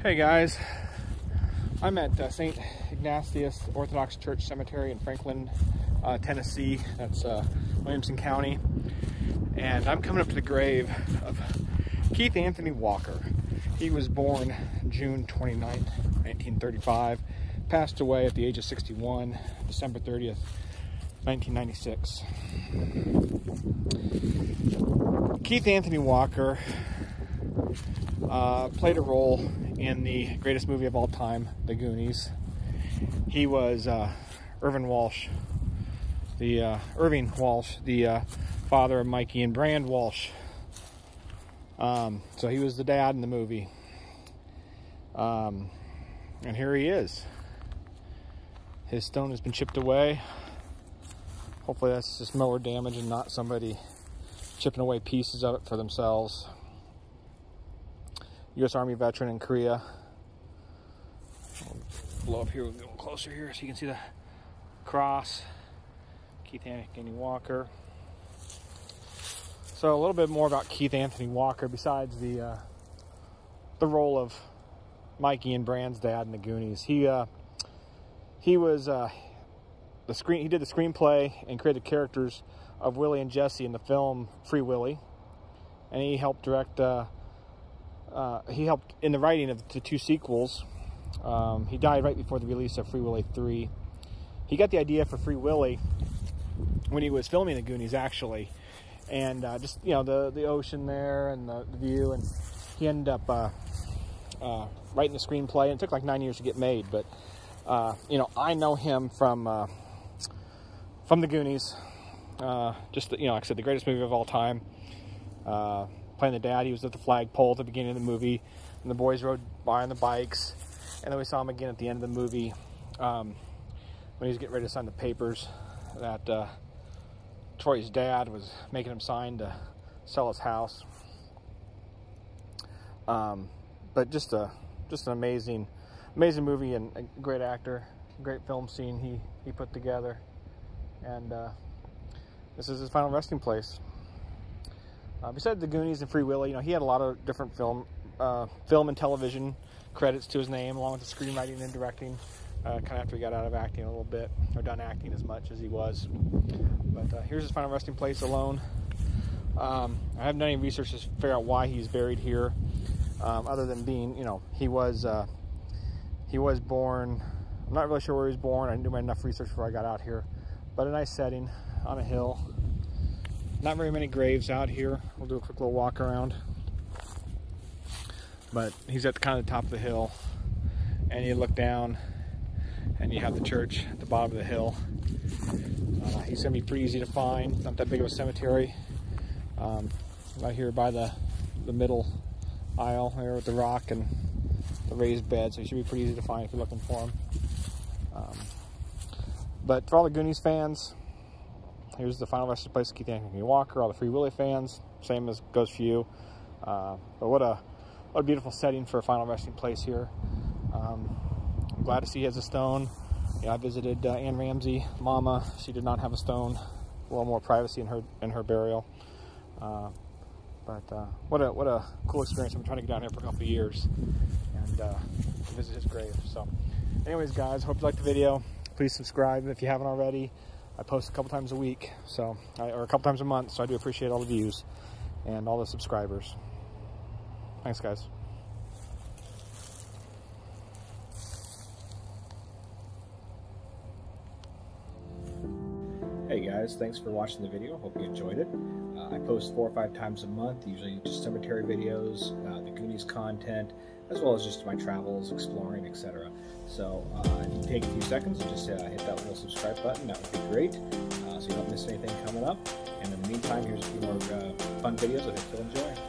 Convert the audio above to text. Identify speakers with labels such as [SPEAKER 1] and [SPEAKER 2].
[SPEAKER 1] Hey guys, I'm at uh, St. Ignatius Orthodox Church Cemetery in Franklin, uh, Tennessee. That's uh, Williamson County. And I'm coming up to the grave of Keith Anthony Walker. He was born June 29, 1935, passed away at the age of 61, December 30th, 1996. Keith Anthony Walker uh, played a role in the greatest movie of all time, The Goonies. He was uh, Irvin Walsh, the uh, Irving Walsh, the uh, father of Mikey and Brand Walsh. Um, so he was the dad in the movie. Um, and here he is. His stone has been chipped away. Hopefully that's just mower damage and not somebody chipping away pieces of it for themselves. U.S. Army veteran in Korea. I'll blow up here a little closer here so you can see the cross. Keith Anthony Walker. So a little bit more about Keith Anthony Walker besides the uh, the role of Mikey and Brand's dad in the Goonies. He uh, he was uh, the screen. He did the screenplay and created characters of Willie and Jesse in the film Free Willy, and he helped direct uh, uh, he helped in the writing of the two sequels. Um, he died right before the release of Free Willy 3. He got the idea for Free Willy when he was filming the Goonies, actually. And uh, just, you know, the, the ocean there and the, view. And he ended up uh, uh writing the screenplay. And it took like nine years to get made. But, uh, you know, I know him from, uh, from the Goonies. just, you know, like I said, the greatest movie of all time playing the dad. He was at the flagpole at the beginning of the movie, and the boys rode by on the bikes. And then we saw him again at the end of the movie um, when he was getting ready to sign the papers that uh, Troy's dad was making him sign to sell his house. Um, but just a just an amazing, amazing movie and a great actor, great film scene he he put together, and uh, this is his final resting place. Uh, besides the Goonies and Free Willy, you know, he had a lot of different film, uh, film and television credits to his name, along with the screenwriting and directing. Uh, kind of after he got out of acting a little bit, or done acting as much as he was. But uh, here's his final resting place alone. Um, I haven't done any research to figure out why he's buried here, um, other than being, you know, he was uh, he was born. I'm not really sure where he was born. I didn't do enough research before I got out here, but a nice setting on a hill. Not very many graves out here. We'll do a quick little walk around. But he's at the kind of the top of the hill. And you look down and you have the church at the bottom of the hill. Uh, he's going to be pretty easy to find. Not that big of a cemetery. Um, right here by the, the middle aisle there with the rock and the raised bed. So he should be pretty easy to find if you're looking for him. Um, but for all the Goonies fans, Here's the final resting place of Keith Anthony Walker. All the Free Willy fans, same as goes for you. Uh, but what a what a beautiful setting for a final resting place here. Um, I'm glad to see he has a stone. I visited uh, Anne Ramsey, Mama. She did not have a stone. A little more privacy in her in her burial. Uh, but uh, what a what a cool experience. I've been trying to get down here for a couple of years and uh, visit his grave. So, anyways, guys, hope you liked the video. Please subscribe if you haven't already. I post a couple times a week, so or a couple times a month. So I do appreciate all the views and all the subscribers. Thanks, guys. Hey guys, thanks for watching the video. Hope you enjoyed it. I post four or five times a month, usually just cemetery videos, uh, the Goonies content, as well as just my travels, exploring, etc. So uh, if you take a few seconds and just uh, hit that little subscribe button, that would be great, uh, so you don't miss anything coming up. And in the meantime, here's a few more uh, fun videos I think you'll enjoy.